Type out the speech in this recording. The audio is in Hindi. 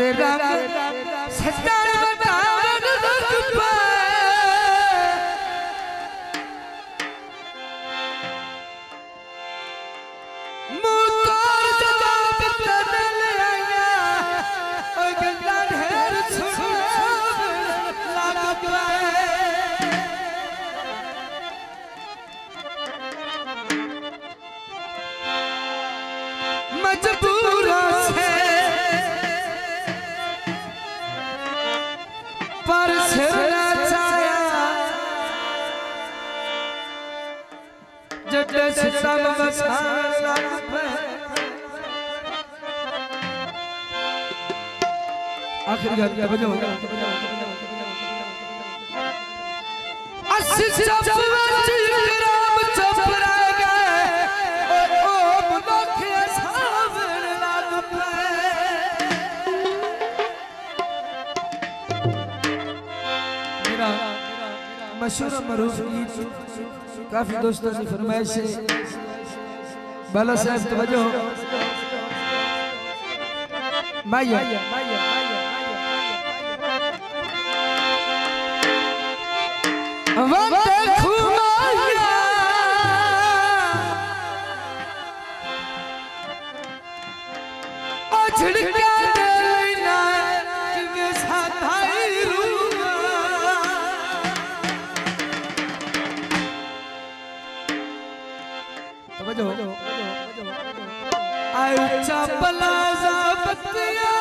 रंग सजन जट सितम आखिर गाल का बजो अस्सी जब राम चपरा गए ओ मुखे सावन लाग पे मेरा મશહૂર મરહૂમ ગીત કાફી દોસ્તોની ફરમાઈશ છે બાલા સાહેબ તવજો માયા વંતે ખુમાયા ઓ છડકા आया प्लाज़ा पतिया